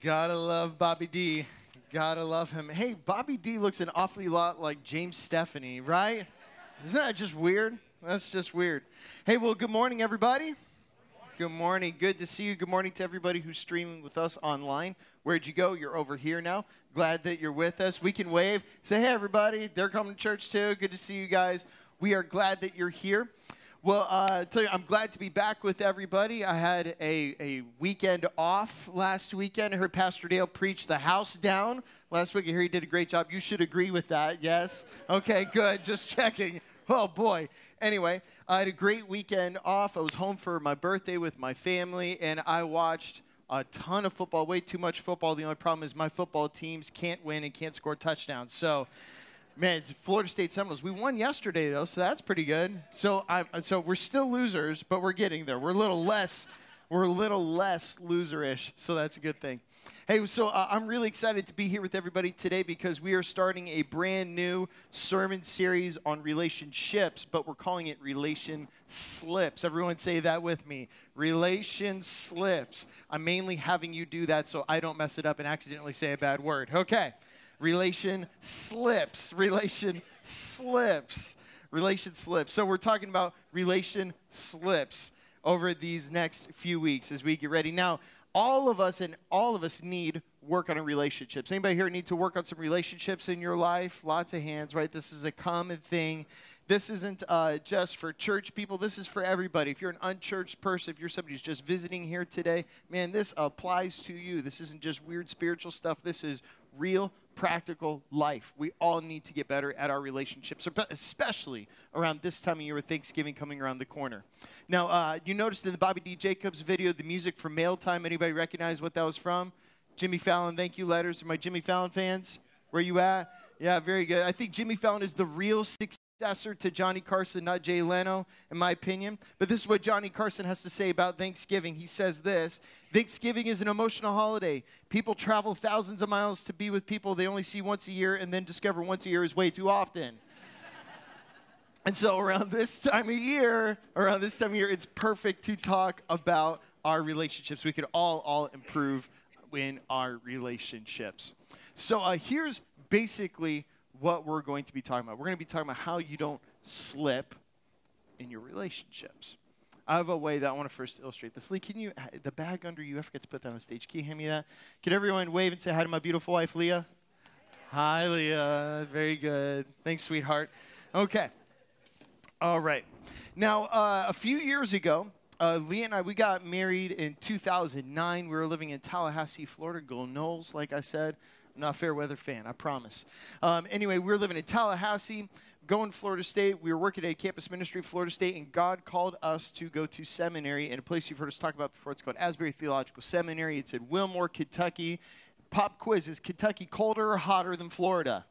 Gotta love Bobby D. Gotta love him. Hey, Bobby D looks an awfully lot like James Stephanie, right? Isn't that just weird? That's just weird. Hey, well, good morning, everybody. Good morning. Good to see you. Good morning to everybody who's streaming with us online. Where'd you go? You're over here now. Glad that you're with us. We can wave. Say, hey, everybody. They're coming to church too. Good to see you guys. We are glad that you're here. Well, uh, tell you, I'm glad to be back with everybody. I had a, a weekend off last weekend. I heard Pastor Dale preach the house down last week. I hear he did a great job. You should agree with that, yes? Okay, good. Just checking. Oh, boy. Anyway, I had a great weekend off. I was home for my birthday with my family, and I watched a ton of football, way too much football. The only problem is my football teams can't win and can't score touchdowns. So, Man, it's Florida State Seminoles. We won yesterday though, so that's pretty good. So I'm so we're still losers, but we're getting there. We're a little less we're a little less loserish, so that's a good thing. Hey, so uh, I'm really excited to be here with everybody today because we are starting a brand new sermon series on relationships, but we're calling it Relation Slips. Everyone say that with me. Relation Slips. I'm mainly having you do that so I don't mess it up and accidentally say a bad word. Okay relation slips. Relation slips. Relation slips. So we're talking about relation slips over these next few weeks as we get ready. Now, all of us and all of us need work on our relationships. Anybody here need to work on some relationships in your life? Lots of hands, right? This is a common thing. This isn't uh, just for church people. This is for everybody. If you're an unchurched person, if you're somebody who's just visiting here today, man, this applies to you. This isn't just weird spiritual stuff. This is real practical life. We all need to get better at our relationships, especially around this time of year with Thanksgiving coming around the corner. Now, uh, you noticed in the Bobby D. Jacobs video the music from Mail Time. Anybody recognize what that was from? Jimmy Fallon, thank you letters. Are my Jimmy Fallon fans? Where you at? Yeah, very good. I think Jimmy Fallon is the real successor to Johnny Carson, not Jay Leno, in my opinion. But this is what Johnny Carson has to say about Thanksgiving. He says this Thanksgiving is an emotional holiday. People travel thousands of miles to be with people they only see once a year and then discover once a year is way too often. and so, around this time of year, around this time of year, it's perfect to talk about our relationships. We could all, all improve in our relationships. So, uh, here's basically what we're going to be talking about. We're going to be talking about how you don't slip in your relationships. I have a way that I want to first illustrate this. Lee, can you, the bag under you, I forgot to put that on stage. Can you hand me that? Can everyone wave and say hi to my beautiful wife, Leah? Hi, Leah. Very good. Thanks, sweetheart. Okay. All right. Now, uh, a few years ago, uh, Leah and I, we got married in 2009. We were living in Tallahassee, Florida. Go Noles, like I said. I'm not a fair weather fan, I promise. Um, anyway, we were living in Tallahassee, going to Florida State. We were working at a campus ministry at Florida State, and God called us to go to seminary in a place you've heard us talk about before. It's called Asbury Theological Seminary. It's in Wilmore, Kentucky. Pop quiz Is Kentucky colder or hotter than Florida?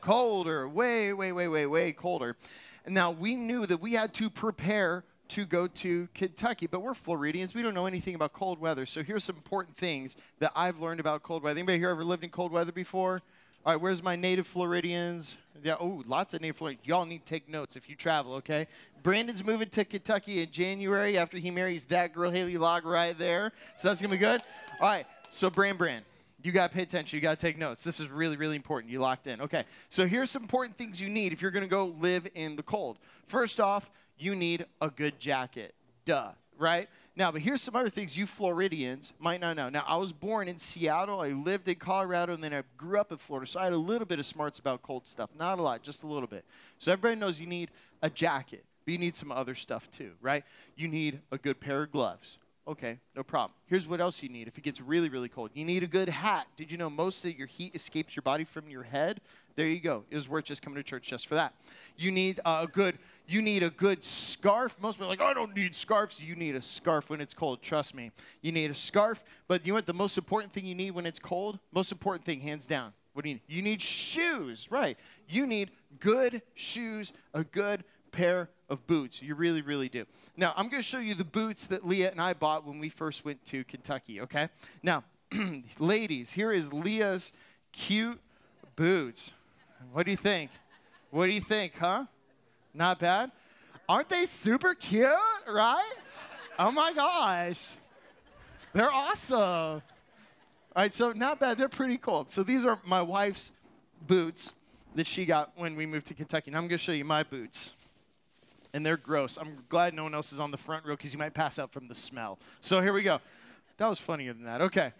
Colder. Way, way, way, way, way colder. Now we knew that we had to prepare to go to Kentucky. But we're Floridians. We don't know anything about cold weather. So here's some important things that I've learned about cold weather. Anybody here ever lived in cold weather before? All right, where's my native Floridians? Yeah, oh, lots of native Floridians. Y'all need to take notes if you travel, okay? Brandon's moving to Kentucky in January after he marries that girl, Haley Log, right there. So that's going to be good. All right, so Brand Brand. You got to pay attention. You got to take notes. This is really, really important. You locked in. Okay. So here's some important things you need if you're going to go live in the cold. First off, you need a good jacket. Duh, right? Now, but here's some other things you Floridians might not know. Now, I was born in Seattle. I lived in Colorado, and then I grew up in Florida. So I had a little bit of smarts about cold stuff. Not a lot, just a little bit. So everybody knows you need a jacket, but you need some other stuff too, right? You need a good pair of gloves. Okay, no problem. Here's what else you need if it gets really, really cold. You need a good hat. Did you know most of your heat escapes your body from your head? There you go. It was worth just coming to church just for that. You need a good you need a good scarf. Most people are like, I don't need scarves. You need a scarf when it's cold. Trust me. You need a scarf. But you know what? The most important thing you need when it's cold? Most important thing, hands down. What do you need? You need shoes, right? You need good shoes, a good pair of boots. You really, really do. Now, I'm going to show you the boots that Leah and I bought when we first went to Kentucky, okay? Now, ladies, here is Leah's cute boots. What do you think? What do you think, huh? Not bad? Aren't they super cute, right? Oh my gosh. They're awesome. All right, so not bad. They're pretty cold. So these are my wife's boots that she got when we moved to Kentucky. Now I'm going to show you my boots. And they're gross. I'm glad no one else is on the front row because you might pass out from the smell. So here we go. That was funnier than that. Okay.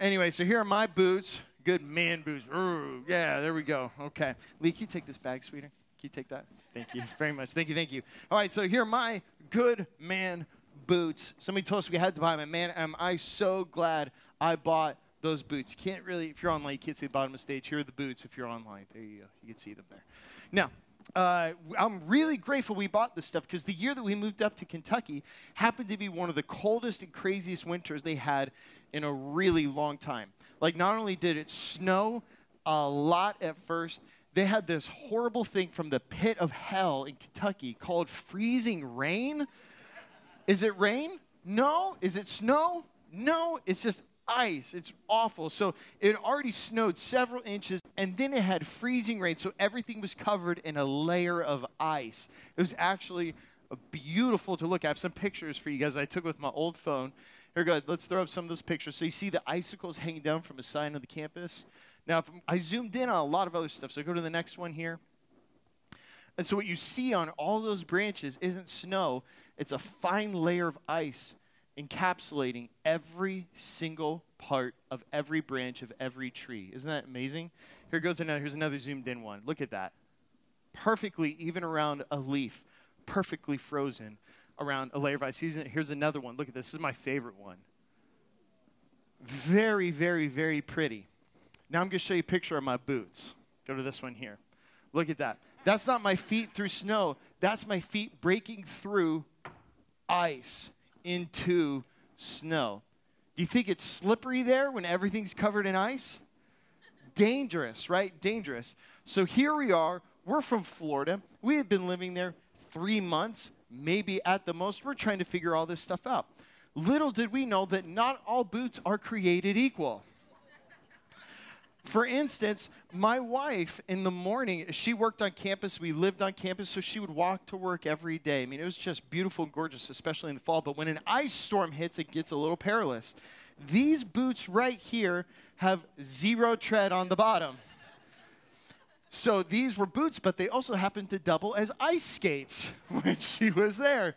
Anyway, so here are my boots. Good man boots. Ooh, yeah, there we go. Okay. Lee, can you take this bag, sweetie? Can you take that? Thank you very much. Thank you, thank you. All right, so here are my good man boots. Somebody told us we had to buy them. Man, am I so glad I bought those boots. Can't really, if you're online, you can't see the bottom of the stage. Here are the boots if you're online. There you go. You can see them there. Now, uh, I'm really grateful we bought this stuff because the year that we moved up to Kentucky happened to be one of the coldest and craziest winters they had in a really long time. Like, not only did it snow a lot at first, they had this horrible thing from the pit of hell in Kentucky called freezing rain. Is it rain? No. Is it snow? No. It's just ice. It's awful. So it already snowed several inches, and then it had freezing rain, so everything was covered in a layer of ice. It was actually beautiful to look at. I have some pictures for you guys I took with my old phone. Here, go. Let's throw up some of those pictures. So you see the icicles hanging down from a sign of the campus. Now, if I zoomed in on a lot of other stuff, so go to the next one here. And so what you see on all those branches isn't snow, it's a fine layer of ice encapsulating every single part of every branch of every tree. Isn't that amazing? Here goes another. Here's another zoomed in one. Look at that. Perfectly, even around a leaf, perfectly frozen around a layer of ice. Here's another one. Look at this. This is my favorite one. Very, very, very pretty. Now I'm going to show you a picture of my boots. Go to this one here. Look at that. That's not my feet through snow. That's my feet breaking through ice into snow. Do you think it's slippery there when everything's covered in ice? Dangerous, right? Dangerous. So here we are. We're from Florida. We had been living there three months, maybe at the most. We're trying to figure all this stuff out. Little did we know that not all boots are created equal. For instance, my wife in the morning, she worked on campus. We lived on campus, so she would walk to work every day. I mean, it was just beautiful and gorgeous, especially in the fall. But when an ice storm hits, it gets a little perilous. These boots right here have zero tread on the bottom. So these were boots, but they also happened to double as ice skates when she was there.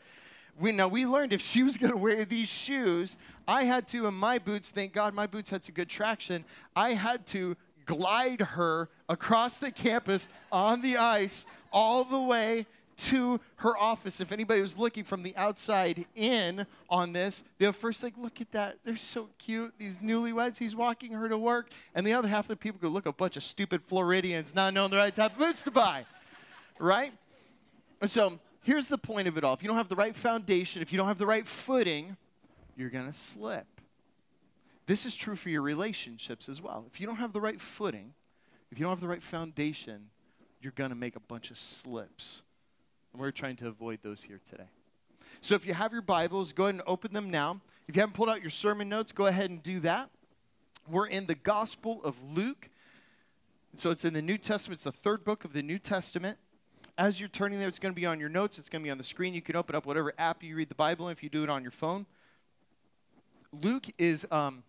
We, now, we learned if she was going to wear these shoes, I had to, in my boots, thank God my boots had some good traction, I had to glide her across the campus on the ice all the way to her office. If anybody was looking from the outside in on this, they'll first like, look at that. They're so cute. These newlyweds, he's walking her to work. And the other half of the people go, look, a bunch of stupid Floridians not knowing the right type of boots to buy. Right? So here's the point of it all. If you don't have the right foundation, if you don't have the right footing, you're going to slip. This is true for your relationships as well. If you don't have the right footing, if you don't have the right foundation, you're going to make a bunch of slips. And we're trying to avoid those here today. So if you have your Bibles, go ahead and open them now. If you haven't pulled out your sermon notes, go ahead and do that. We're in the Gospel of Luke. So it's in the New Testament, it's the third book of the New Testament. As you're turning there, it's going to be on your notes, it's going to be on the screen. You can open up whatever app you read the Bible in if you do it on your phone. Luke is um,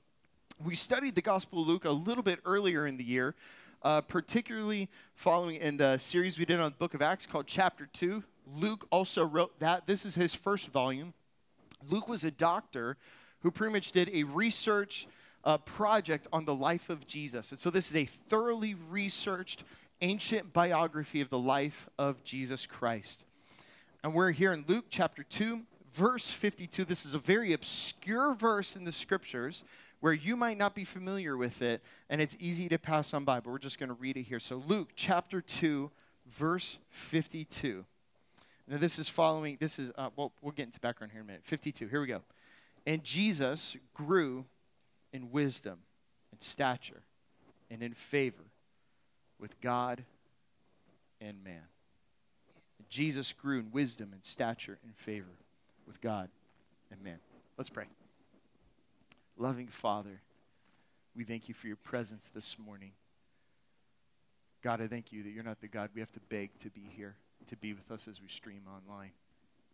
we studied the Gospel of Luke a little bit earlier in the year, uh, particularly following in the series we did on the book of Acts called Chapter 2. Luke also wrote that. This is his first volume. Luke was a doctor who pretty much did a research uh, project on the life of Jesus. And so this is a thoroughly researched ancient biography of the life of Jesus Christ. And we're here in Luke chapter 2, verse 52. This is a very obscure verse in the scriptures where you might not be familiar with it and it's easy to pass on by, but we're just going to read it here. So, Luke chapter 2, verse 52. Now, this is following, this is, uh, well, we'll get into background here in a minute. 52, here we go. And Jesus grew in wisdom and stature and in favor with God and man. Jesus grew in wisdom and stature and favor with God and man. Let's pray. Loving Father, we thank you for your presence this morning. God, I thank you that you're not the God we have to beg to be here, to be with us as we stream online.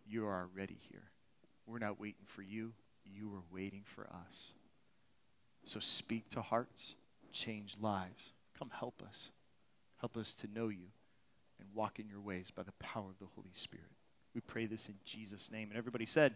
You are already here. We're not waiting for you, you are waiting for us. So speak to hearts, change lives. Come help us. Help us to know you and walk in your ways by the power of the Holy Spirit. We pray this in Jesus' name. And everybody said,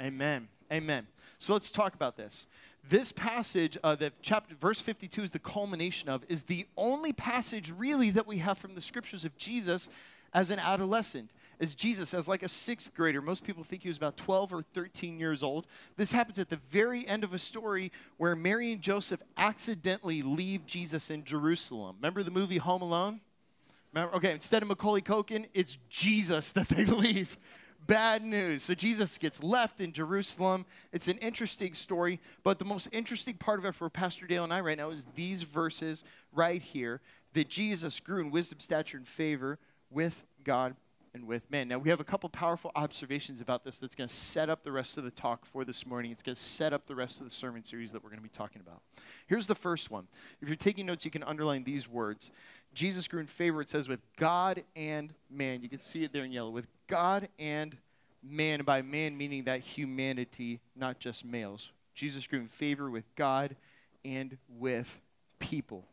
Amen. Amen. So let's talk about this. This passage, uh, that chapter, verse 52 is the culmination of, is the only passage really that we have from the scriptures of Jesus as an adolescent. As Jesus, as like a sixth grader, most people think he was about 12 or 13 years old. This happens at the very end of a story where Mary and Joseph accidentally leave Jesus in Jerusalem. Remember the movie Home Alone? Remember? Okay, instead of Macaulay Culkin, it's Jesus that they leave bad news. So Jesus gets left in Jerusalem. It's an interesting story, but the most interesting part of it for Pastor Dale and I right now is these verses right here that Jesus grew in wisdom, stature, and favor with God and with men. Now, we have a couple powerful observations about this that's going to set up the rest of the talk for this morning. It's going to set up the rest of the sermon series that we're going to be talking about. Here's the first one. If you're taking notes, you can underline these words. Jesus grew in favor, it says, with God and man. You can see it there in yellow. With God and man, by man meaning that humanity, not just males. Jesus grew in favor with God and with people.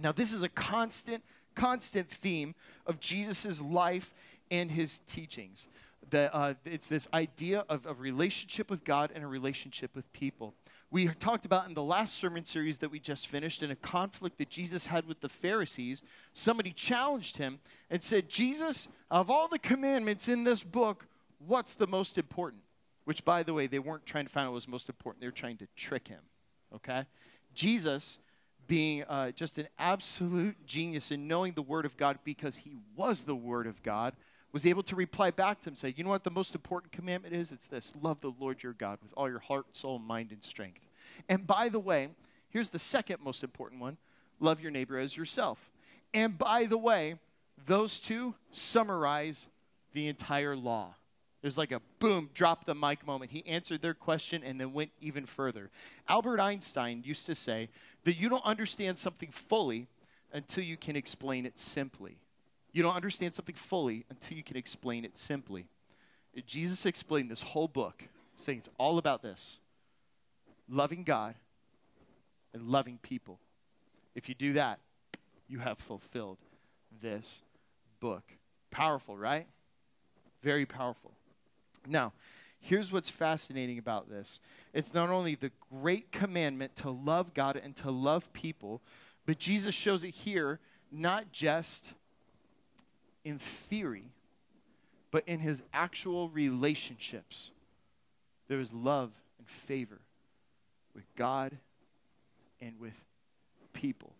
Now, this is a constant, constant theme of Jesus' life and his teachings. The, uh, it's this idea of a relationship with God and a relationship with people. We talked about in the last sermon series that we just finished in a conflict that Jesus had with the Pharisees. Somebody challenged him and said, Jesus, of all the commandments in this book, what's the most important? Which, by the way, they weren't trying to find out what was most important. They were trying to trick him. Okay? Jesus, being uh, just an absolute genius in knowing the Word of God because he was the Word of God, was able to reply back to him, say, You know what the most important commandment is? It's this love the Lord your God with all your heart, soul, mind, and strength. And by the way, here's the second most important one love your neighbor as yourself. And by the way, those two summarize the entire law. There's like a boom, drop the mic moment. He answered their question and then went even further. Albert Einstein used to say that you don't understand something fully until you can explain it simply. You don't understand something fully until you can explain it simply. Jesus explained this whole book, saying it's all about this loving God and loving people. If you do that, you have fulfilled this book. Powerful, right? Very powerful. Now, here's what's fascinating about this it's not only the great commandment to love God and to love people, but Jesus shows it here not just in theory, but in his actual relationships. There is love and favor with God and with people.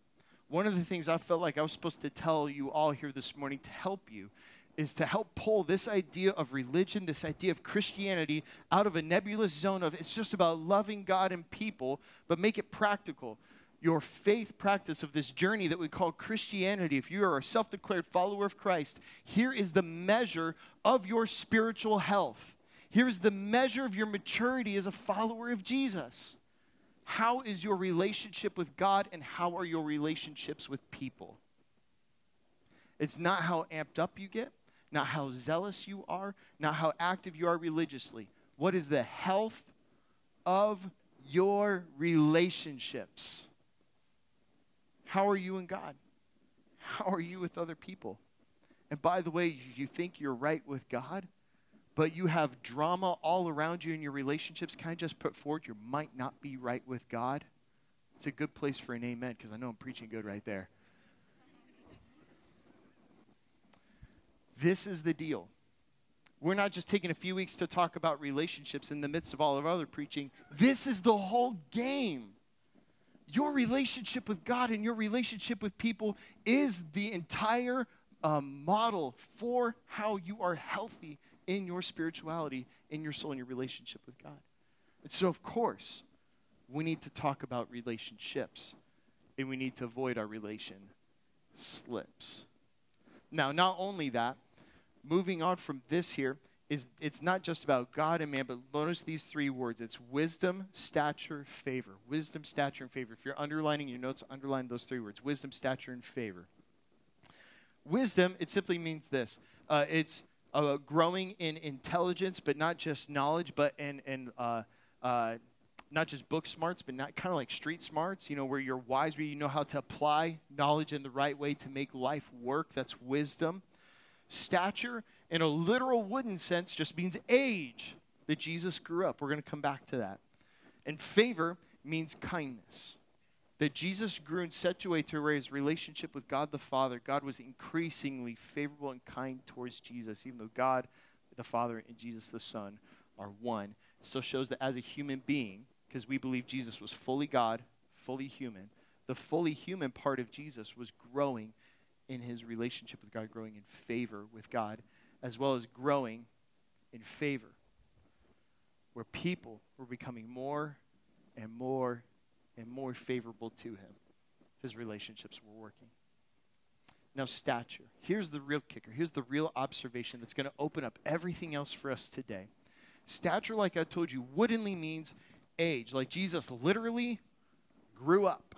One of the things I felt like I was supposed to tell you all here this morning to help you is to help pull this idea of religion, this idea of Christianity out of a nebulous zone of it's just about loving God and people, but make it practical. Your faith practice of this journey that we call Christianity, if you are a self declared follower of Christ, here is the measure of your spiritual health. Here is the measure of your maturity as a follower of Jesus. How is your relationship with God and how are your relationships with people? It's not how amped up you get, not how zealous you are, not how active you are religiously. What is the health of your relationships? How are you in God? How are you with other people? And by the way, you think you're right with God, but you have drama all around you in your relationships, can I just put forward you might not be right with God? It's a good place for an amen because I know I'm preaching good right there. This is the deal. We're not just taking a few weeks to talk about relationships in the midst of all of other preaching. This is the whole game. Your relationship with God and your relationship with people is the entire um, model for how you are healthy in your spirituality, in your soul, in your relationship with God. And so, of course, we need to talk about relationships and we need to avoid our relation slips. Now, not only that, moving on from this here is it's not just about God and man, but notice these three words. It's wisdom, stature, favor. Wisdom, stature, and favor. If you're underlining your notes, underline those three words. Wisdom, stature, and favor. Wisdom, it simply means this. Uh, it's uh, growing in intelligence, but not just knowledge, but in, in uh, uh not just book smarts, but not kind of like street smarts, you know, where you're wise, where you know how to apply knowledge in the right way to make life work. That's wisdom. Stature, in a literal wooden sense, just means age that Jesus grew up. We're going to come back to that. And favor means kindness. That Jesus grew in such a way to where his relationship with God the Father, God was increasingly favorable and kind towards Jesus, even though God the Father and Jesus the Son are one. It still shows that as a human being, because we believe Jesus was fully God, fully human. The fully human part of Jesus was growing in his relationship with God, growing in favor with God, as well as growing in favor, where people were becoming more and more and more favorable to him. His relationships were working. Now, stature. Here's the real kicker. Here's the real observation that's going to open up everything else for us today. Stature, like I told you, woodenly means age. Like Jesus literally grew up.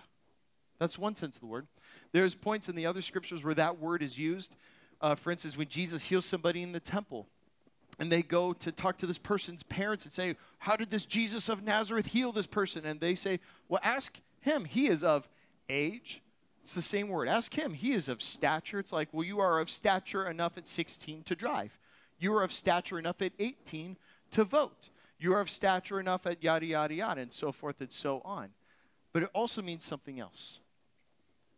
That's one sense of the word. There's points in the other scriptures where that word is used. Uh, for instance, when Jesus heals somebody in the temple, and they go to talk to this person's parents and say, How did this Jesus of Nazareth heal this person? And they say, Well, ask him. He is of age. It's the same word. Ask him. He is of stature. It's like, Well, you are of stature enough at 16 to drive. You are of stature enough at 18 to vote. You are of stature enough at yada, yada, yada, and so forth and so on. But it also means something else.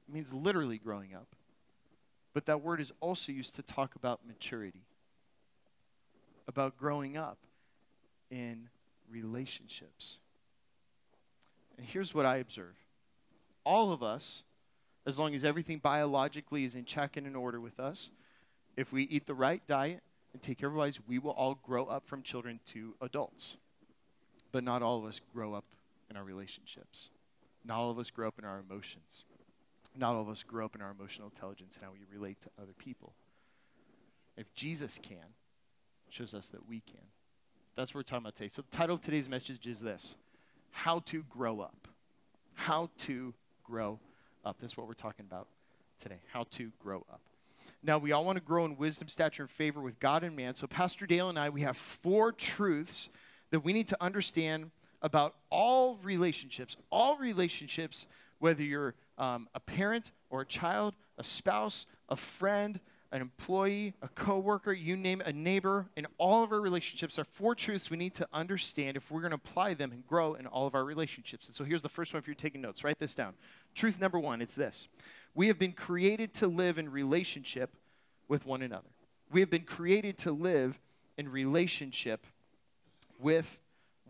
It means literally growing up. But that word is also used to talk about maturity, about growing up in relationships. And here's what I observe all of us, as long as everything biologically is in check and in order with us, if we eat the right diet, and take care of our lives, we will all grow up from children to adults. But not all of us grow up in our relationships. Not all of us grow up in our emotions. Not all of us grow up in our emotional intelligence and how we relate to other people. If Jesus can, shows us that we can. That's what we're talking about today. So the title of today's message is this How to Grow Up. How to Grow Up. That's what we're talking about today. How to grow up. Now, we all want to grow in wisdom, stature, and favor with God and man. So, Pastor Dale and I, we have four truths that we need to understand about all relationships. All relationships, whether you're um, a parent or a child, a spouse, a friend, an employee, a coworker, you name it, a neighbor, in all of our relationships are four truths we need to understand if we're going to apply them and grow in all of our relationships. And so here's the first one if you're taking notes, write this down. Truth number one, it's this. We have been created to live in relationship with one another. We have been created to live in relationship with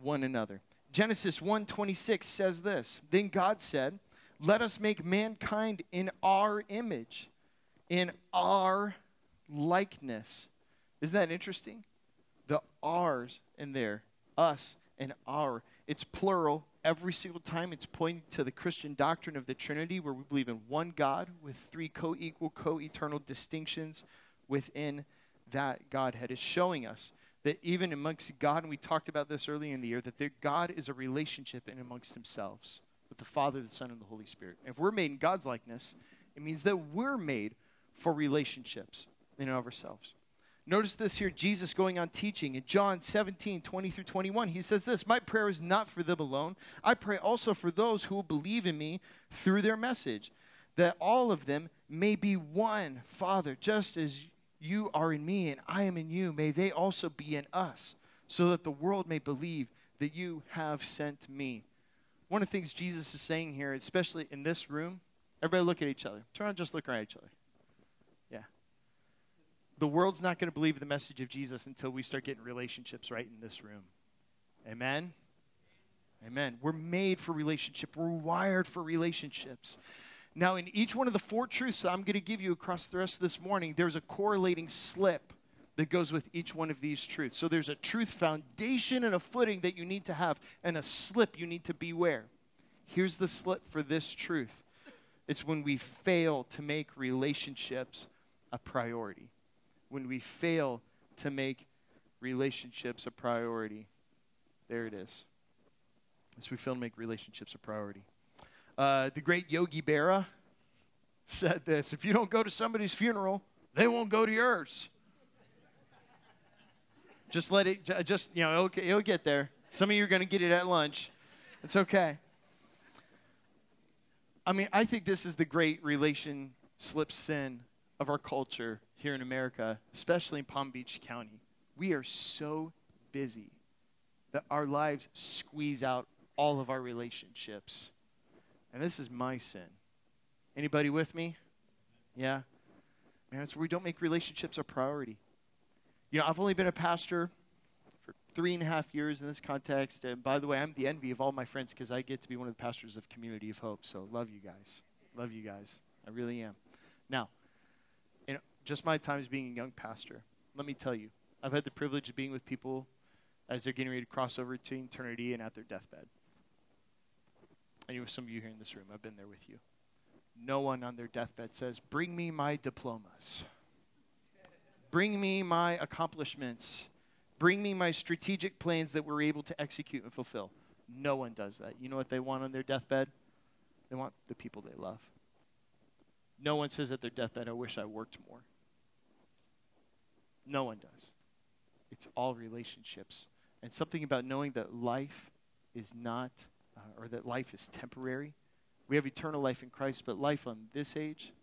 one another. Genesis 1:26 says this. Then God said, "Let us make mankind in our image, in our likeness." Isn't that interesting? The ours in there, us and our. It's plural every single time it's pointing to the Christian doctrine of the Trinity, where we believe in one God with three co equal, co eternal distinctions within that Godhead. Is showing us that even amongst God, and we talked about this earlier in the year, that God is a relationship in amongst themselves the Father, the Son, and the Holy Spirit. If we're made in God's likeness, it means that we're made for relationships in and of ourselves. Notice this here Jesus going on teaching in John 17, 20 through 21. He says this My prayer is not for them alone. I pray also for those who will believe in me through their message, that all of them may be one, Father, just as you are in me and I am in you. May they also be in us, so that the world may believe that you have sent me. One of the things Jesus is saying here, especially in this room, everybody look at each other. Turn around, just look around at each other Yeah. the world's not going to believe the message of Jesus until we start getting relationships right in this room. Amen? Amen. We're made for relationship. We're wired for relationships. Now, in each one of the four truths that I'm going to give you across the rest of this morning, there's a correlating slip that goes with each one of these truths. So there's a truth foundation and a footing that you need to have, and a slip you need to beware. Here's the slip for this truth it's when we fail to make relationships a priority when we fail to make relationships a priority. There it is. As we fail to make relationships a priority. Uh, the great Yogi Berra said this If you don't go to somebody's funeral, they won't go to yours. Just let it, just, you know, it'll, it'll get there. Some of you are going to get it at lunch. It's okay. I mean, I think this is the great relation slip sin of our culture here in America, especially in Palm Beach County. We are so busy that our lives squeeze out all of our relationships. And this is my sin. Anybody with me? Yeah? Man, it's we don't make relationships a priority. You know, I've only been a pastor for three and a half years in this context. And by the way, I'm the envy of all my friends because I get to be one of the pastors of Community of Hope. So love you guys. Love you guys. I really am. Now, in just my time as being a young pastor, let me tell you, I've had the privilege of being with people as they're getting ready to cross over to eternity and at their deathbed. I know some of you here in this room, I've been there with you. No one on their deathbed says, Bring me my diplomas. Bring me my accomplishments. Bring me my strategic plans that we're able to execute and fulfill. No one does that. You know what they want on their deathbed? They want the people they love. No one says at their deathbed, I wish I worked more. No one does. It's all relationships. And something about knowing that life is not, uh, or that life is temporary. We have eternal life in Christ, but life on this age,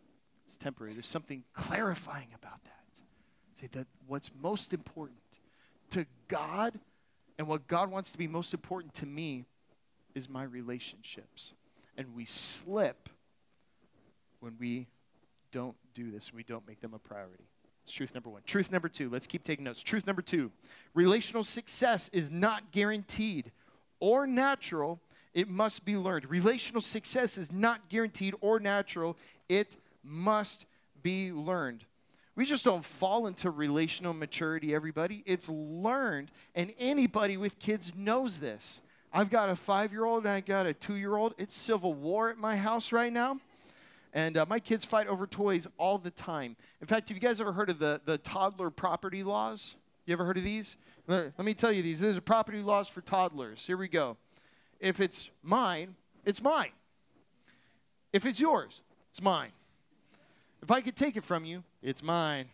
it's temporary. There's something clarifying about that. Say that what's most important to God and what God wants to be most important to me is my relationships. And we slip when we don't do this, we don't make them a priority. It's truth number one. Truth number two, let's keep taking notes. Truth number two relational success is not guaranteed or natural, it must be learned. Relational success is not guaranteed or natural, it must be learned. We just don't fall into relational maturity, everybody. It's learned, and anybody with kids knows this. I've got a five year old and I got a two year old. It's civil war at my house right now. And uh, my kids fight over toys all the time. In fact, have you guys ever heard of the, the toddler property laws? You ever heard of these? Let, me tell you these. These are property laws for toddlers. Here we go. If it's mine, it's mine. If it's yours, it's mine. If I could take it from you, it's mine.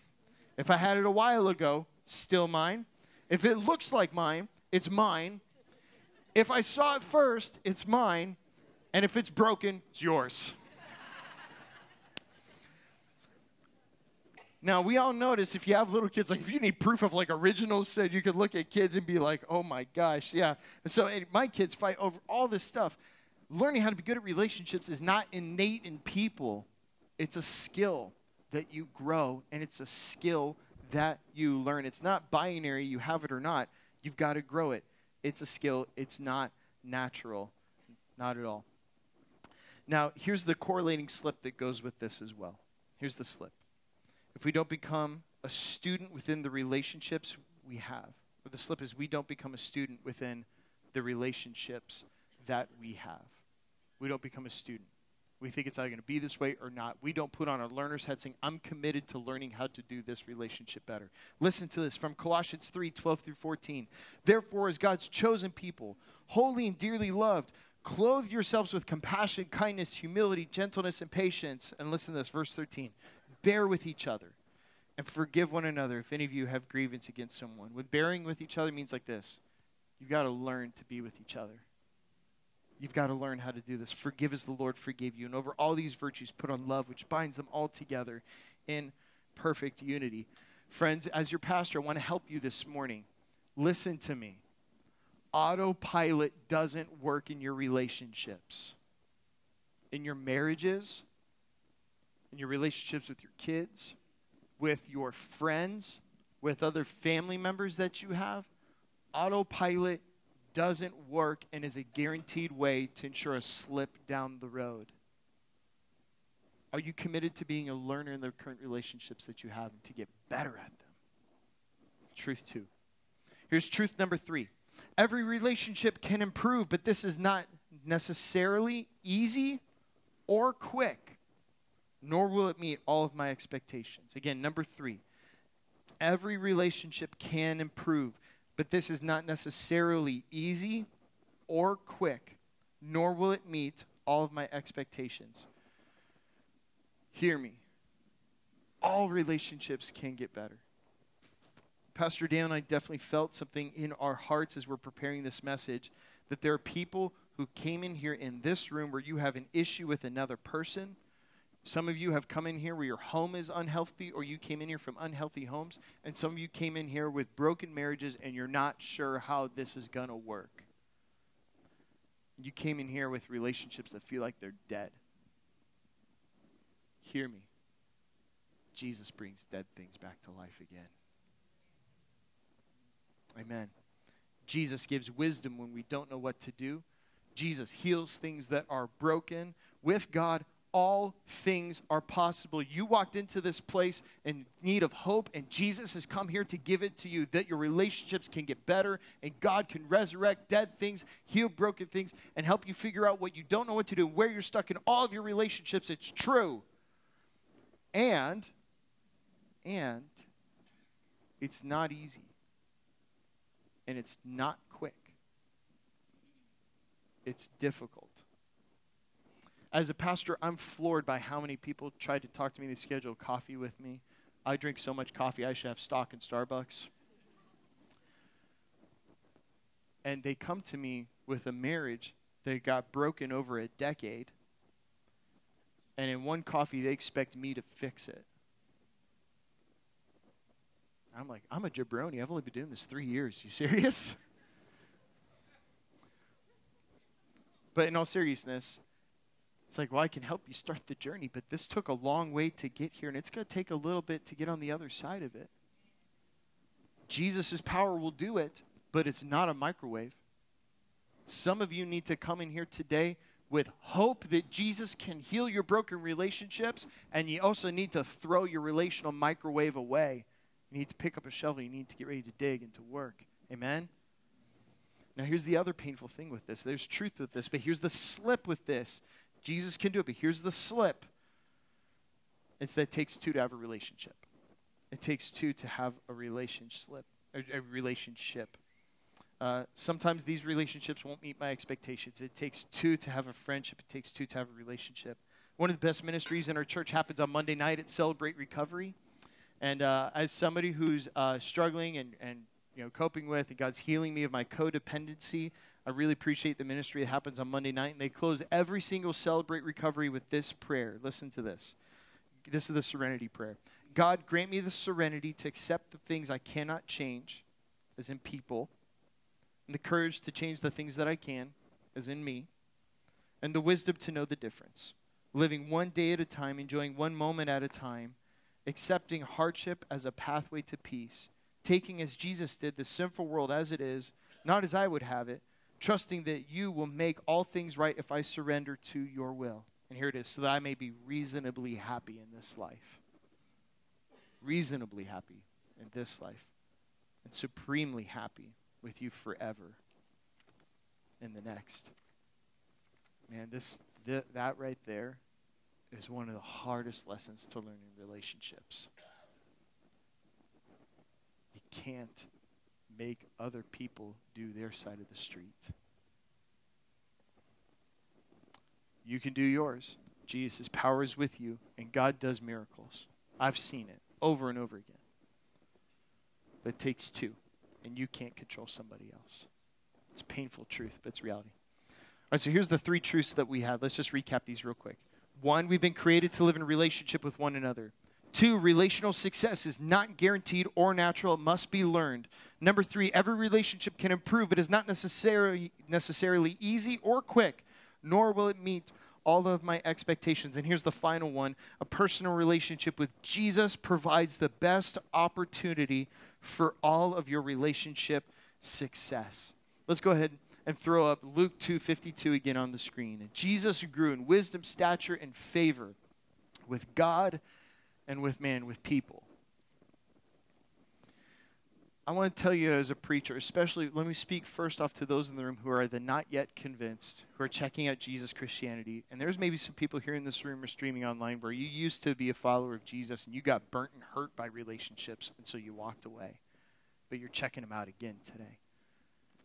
If I had it a while ago, still mine. If it looks like mine, it's mine. If I saw it first, it's mine. And if it's broken, it's yours. Now, we all notice if you have little kids, like if you need proof of like original sin, you could look at kids and be like, oh my gosh, yeah. So my kids fight over all this stuff. Learning how to be good at relationships is not innate in people, it's a skill that you grow, and it's a skill that you learn. It's not binary, you have it or not. You've got to grow it. It's a skill, it's not natural, not at all. Now, here's the correlating slip that goes with this as well. Here's the slip if we don't become a student within the relationships we have, or the slip is we don't become a student within the relationships that we have. We don't become a student. We think it's either going to be this way or not. We don't put on our learner's head saying, I'm committed to learning how to do this relationship better. Listen to this from Colossians 3 12 through 14. Therefore, as God's chosen people, holy and dearly loved, clothe yourselves with compassion, kindness, humility, gentleness, and patience. And listen to this, verse 13 bear with each other and forgive one another if any of you have grievance against someone. With bearing with each other means like this you've got to learn to be with each other. You've got to learn how to do this. Forgive as the Lord forgave you. And over all these virtues, put on love, which binds them all together in perfect unity. Friends, as your pastor, I want to help you this morning. Listen to me. Autopilot doesn't work in your relationships, in your marriages, in your relationships with your kids, with your friends, with other family members that you have, autopilot doesn't work and is a guaranteed way to ensure a slip down the road. Are you committed to being a learner in the current relationships that you have and to get better at them? Truth two. Here's truth number three every relationship can improve, but this is not necessarily easy or quick nor will it meet all of my expectations. Again, number three, every relationship can improve, but this is not necessarily easy or quick, nor will it meet all of my expectations. Hear me. All relationships can get better. Pastor Dan and I definitely felt something in our hearts as we're preparing this message that there are people who came in here in this room where you have an issue with another person. Some of you have come in here where your home is unhealthy, or you came in here from unhealthy homes. And some of you came in here with broken marriages and you're not sure how this is going to work. You came in here with relationships that feel like they're dead. Hear me. Jesus brings dead things back to life again. Amen. Jesus gives wisdom when we don't know what to do. Jesus heals things that are broken. With God, all things are possible. You walked into this place in need of hope, and Jesus has come here to give it to you that your relationships can get better and God can resurrect dead things, heal broken things, and help you figure out what you don't know what to do and where you're stuck in all of your relationships. It's true. And, and, it's not easy. And it's not quick. It's difficult as a pastor, I'm floored by how many people tried to talk to me. They schedule coffee with me. I drink so much coffee, I should have stock in Starbucks. And they come to me with a marriage that got broken over a decade. And in one coffee, they expect me to fix it. I'm like, I'm a jabroni. I've only been doing this three years. You serious? but in all seriousness, it's like, well, I can help you start the journey, but this took a long way to get here, and it's going to take a little bit to get on the other side of it. Jesus' power will do it, but it's not a microwave. Some of you need to come in here today with hope that Jesus can heal your broken relationships, and you also need to throw your relational microwave away. You need to pick up a shovel, you need to get ready to dig and to work. Amen? Now, here's the other painful thing with this. There's truth with this, but here's the slip with this. Jesus can do it, but here's the slip. It's that it takes two to have a relationship. It takes two to have a relationship. A, relationship. Uh, sometimes these relationships won't meet my expectations. It takes two to have a friendship. It takes two to have a relationship. One of the best ministries in our church happens on Monday night at Celebrate Recovery. And uh, as somebody who's uh, struggling and, and you know coping with, and God's healing me of my codependency, I really appreciate the ministry that happens on Monday night. And they close every single Celebrate Recovery with this prayer. Listen to this. This is the serenity prayer. God, grant me the serenity to accept the things I cannot change, as in people, and the courage to change the things that I can, as in me, and the wisdom to know the difference. Living one day at a time, enjoying one moment at a time, accepting hardship as a pathway to peace, taking as Jesus did the sinful world as it is, not as I would have it trusting that you will make all things right if I surrender to your will. And here it is, so that I may be reasonably happy in this life. Reasonably happy in this life. And supremely happy with you forever in the next. Man, this th- that right there is one of the hardest lessons to learn in relationships. You can't make other people do their side of the street. You can do yours. Jesus' power is with you, and God does miracles. I've seen it over and over again. But it takes two, and you can't control somebody else. It's painful truth, but it's reality. All right, so here's the three truths that we have. Let's just recap these real quick. One, we've been created to live in relationship with one another. Two, relational success is not guaranteed or natural, it must be learned. Number three, every relationship can improve, but is not necessarily, necessarily easy or quick, nor will it meet all of my expectations. And here's the final one a personal relationship with Jesus provides the best opportunity for all of your relationship success. Let's go ahead and throw up Luke 2:52 again on the screen. Jesus grew in wisdom, stature, and favor with God and with man, with people. I want to tell you as a preacher, especially, let me speak first off to those in the room who are the not yet convinced, who are checking out Jesus Christianity. And there's maybe some people here in this room or streaming online where you used to be a follower of Jesus and you got burnt and hurt by relationships, and so you walked away. But you're checking them out again today.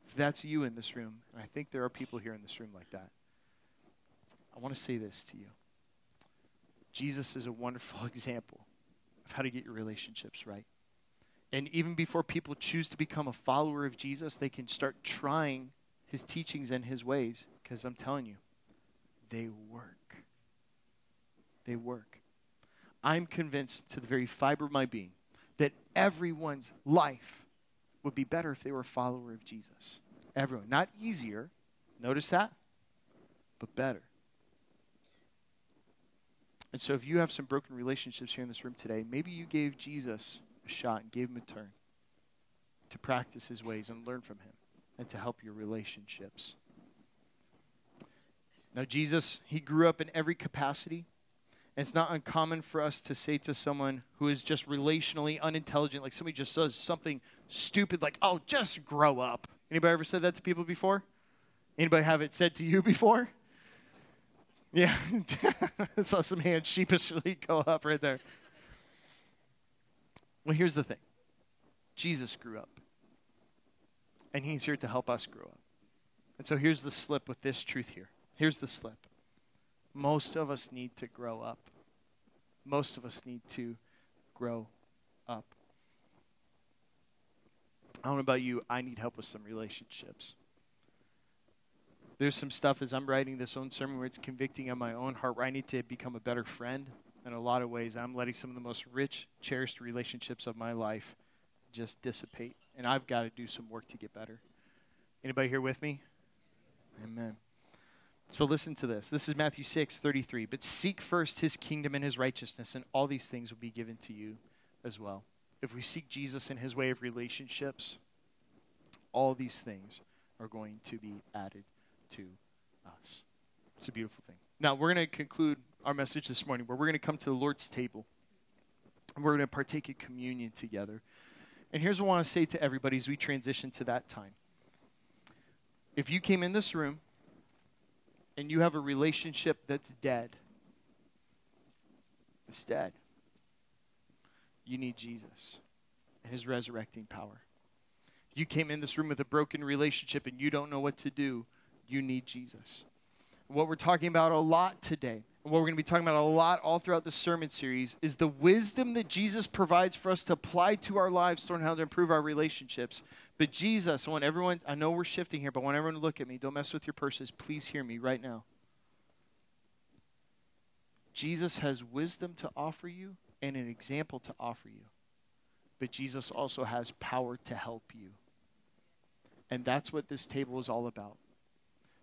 If that's you in this room, and I think there are people here in this room like that, I want to say this to you. Jesus is a wonderful example of how to get your relationships right. And even before people choose to become a follower of Jesus, they can start trying his teachings and his ways. because I'm telling you, they work. They work. I'm convinced to the very fiber of my being that everyone's life would be better if they were a follower of Jesus. Everyone. Not easier. Notice that? But better. And so, if you have some broken relationships here in this room today, maybe you gave Jesus a shot and gave him a turn to practice his ways and learn from him and to help your relationships. Now, Jesus, he grew up in every capacity. And it's not uncommon for us to say to someone who is just relationally unintelligent, like somebody just says something stupid, like, oh, just grow up. Anybody ever said that to people before? Anybody have it said to you before? Yeah. I saw some hands sheepishly go up right there. Well, here's the thing Jesus grew up, and he's here to help us grow up. And so here's the slip with this truth here. Here's the slip. Most of us need to grow up. Most of us need to grow up. I don't know about you, I need help with some relationships. There's some stuff as I'm writing this own sermon where it's convicting on my own heart where I need to become a better friend. In a lot of ways, I'm letting some of the most rich, cherished relationships of my life just dissipate. And I've got to do some work to get better. Anybody here with me? Amen. So listen to this. This is Matthew 6, 33. But seek first his kingdom and his righteousness, and all these things will be given to you as well. If we seek Jesus and his way of relationships, all these things are going to be added to us. It's a beautiful thing. Now, we're going to conclude our message this morning where we're going to come to the Lord's table and we're going to partake in communion together. And here's what I want to say to everybody as we transition to that time. If you came in this room and you have a relationship that's dead, it's dead. You need Jesus and his resurrecting power. You came in this room with a broken relationship and you don't know what to do, you need Jesus. What we're talking about a lot today, and what we're going to be talking about a lot all throughout the sermon series, is the wisdom that Jesus provides for us to apply to our lives to learn how to improve our relationships. But Jesus, I want everyone, I know we're shifting here, but I want everyone to look at me. Don't mess with your purses. Please hear me right now. Jesus has wisdom to offer you and an example to offer you. But Jesus also has power to help you. And that's what this table is all about.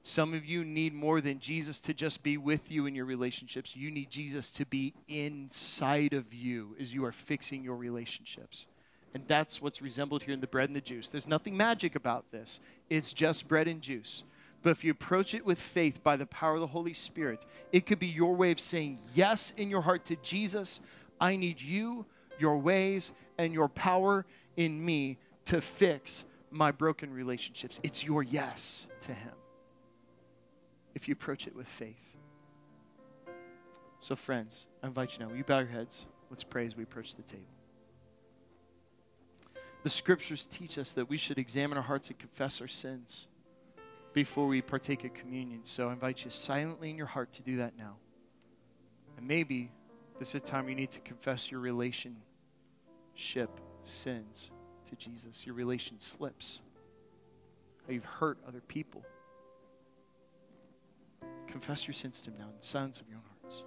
Some of you need more than Jesus to just be with you in your relationships. You need Jesus to be inside of you as you are fixing your relationships. And that's what's resembled here in the bread and the juice. There's nothing magic about this, it's just bread and juice. But if you approach it with faith by the power of the Holy Spirit, it could be your way of saying yes in your heart to Jesus. I need you, your ways, and your power in me to fix my broken relationships. It's your yes to Him if you approach it with faith. So, friends, I invite you now. Will you bow your heads? Let's pray as we approach the table. The scriptures teach us that we should examine our hearts and confess our sins before we partake of communion. So I invite you silently in your heart to do that now. And maybe this is a time you need to confess your relationship sins to Jesus, your relation slips, how you've hurt other people. Confess your sins to Him now in the silence of your own hearts.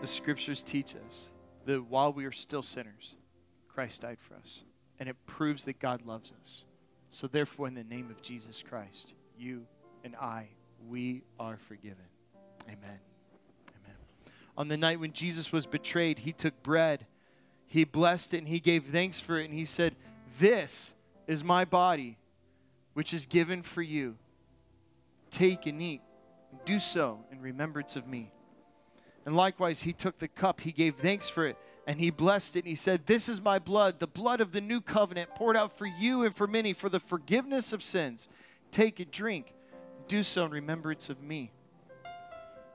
The scriptures teach us that while we are still sinners, Christ died for us. And it proves that God loves us. So, therefore, in the name of Jesus Christ, you and I, we are forgiven. Amen. Amen. On the night when Jesus was betrayed, he took bread, he blessed it, and he gave thanks for it, and he said, This is my body, which is given for you. Take and eat. And do so in remembrance of me. And likewise, he took the cup, he gave thanks for it and he blessed it and he said, This is my blood, the blood of the new covenant, poured out for you and for many for the forgiveness of sins. Take a drink. Do so in remembrance of me.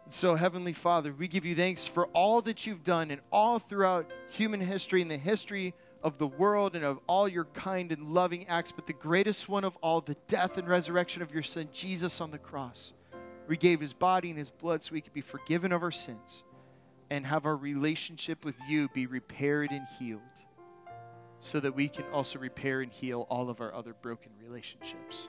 So, Heavenly Father, we give you thanks for all that you've done and all throughout human history and the history of the world and of all your kind and loving acts, but the greatest one of all, the death and resurrection of your Son, Jesus on the cross. We gave his body and his blood so we could be forgiven of our sins and have our relationship with you be repaired and healed so that we can also repair and heal all of our other broken relationships.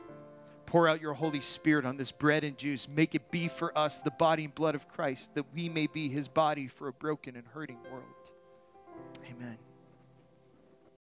Pour out your Holy Spirit on this bread and juice. Make it be for us the body and blood of Christ, that we may be his body for a broken and hurting world.